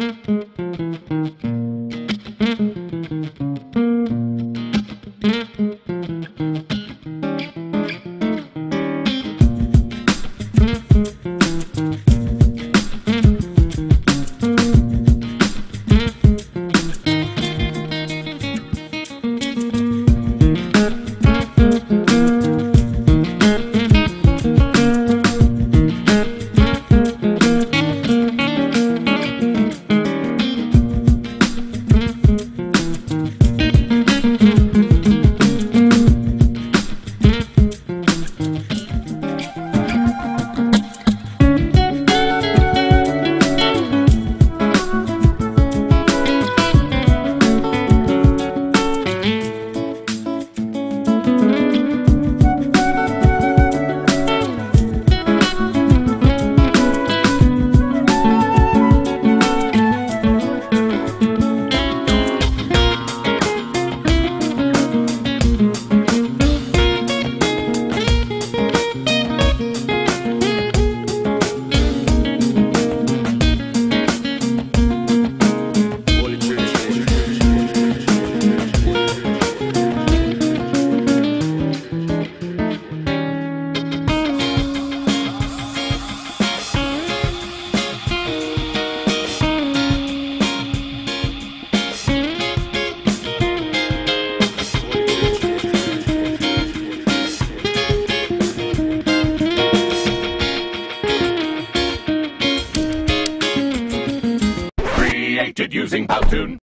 Música Using Powtoon.